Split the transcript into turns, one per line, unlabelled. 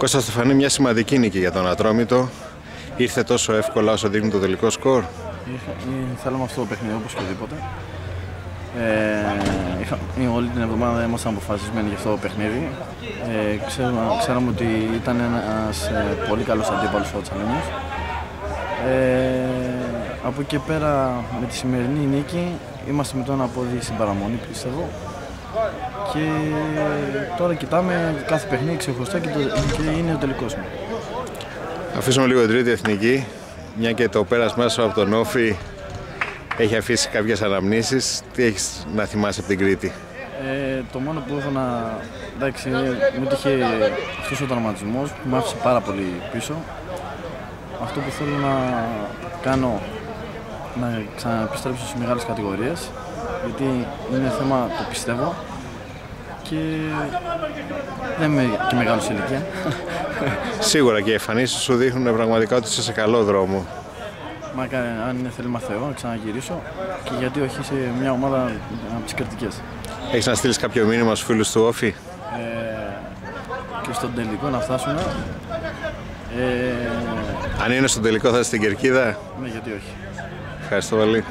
Κώστα Στεφανή, μια σημαντική νίκη για τον Ατρόμητο. Ήρθε τόσο εύκολα όσο δείχνει το τελικό σκορ.
Θέλαμε αυτό το παιχνίδι όπως και οδήποτε. Ε, όλη την εβδομάδα ήμασταν αποφασισμένοι για αυτό το παιχνίδι. Ε, ξέραμε, ξέραμε ότι ήταν ένας ε, πολύ καλός αντίπαλος ο Τσαλένιος. Ε, από εκεί πέρα με τη σημερινή νίκη είμαστε με το ένα πόδι στην παραμονή πιστεύω και τώρα κοιτάμε κάθε παιχνίδι ξεχωριστά και, το, και είναι ο τελικός μου.
Αφήσουμε λίγο την τρίτη εθνική, μια και το πέρασμα σου από τον Όφη έχει αφήσει κάποιες αναμνήσεις. Τι έχεις να θυμάσαι από την Κρήτη;
Ε, το μόνο που έχω να... Εντάξει, μου είχε αυτός ο τραυματισμός που με άφησε πάρα πολύ πίσω. Αυτό που θέλω να κάνω να ξαναεπιστρέψω σε μεγάλες κατηγορίες γιατί είναι θέμα το πιστεύω και δεν είμαι και μεγάλος ηλικία.
Σίγουρα και οι εμφανίσεις σου δείχνουν πραγματικά ότι είσαι σε καλό δρόμο.
Μα αν είναι θέλημα Θεό να ξαναγυρίσω και γιατί όχι σε μια ομάδα από τις κρατικές.
Έχεις να στείλεις κάποιο μήνυμα στους φίλους του Όφη;
Ε, και στον τελικό να φτάσουμε. Ε,
αν είναι στον τελικό θα είσαι στην Κερκίδα;
Ναι, γιατί όχι.
Ευχαριστώ πολύ.